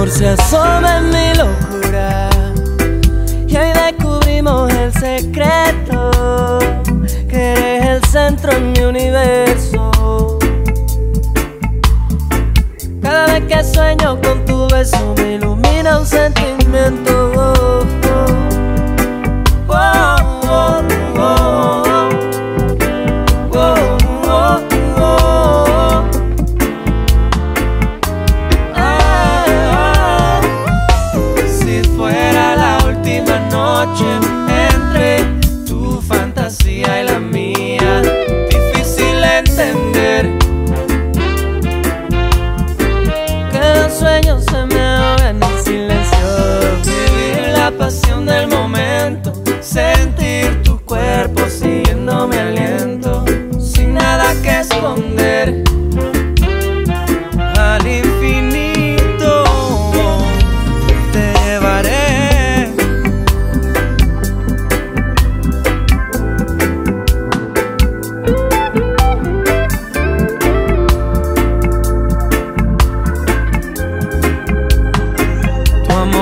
amor se asoma en mi locura. Y hoy descubrimos el secreto, que eres el centro en mi universo. Cada vez que sueño con tu beso me ilumina un sentimiento. Entre tu fantasía y la mía, difícil entender que los sueños se me ahogan en silencio. Vivir la pasión del momento,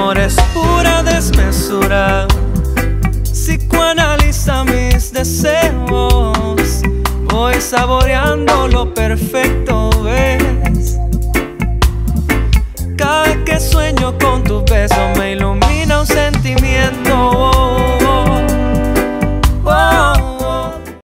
amor es pura desmesura. Psicoanaliza mis deseos. Voy saboreando lo perfecto,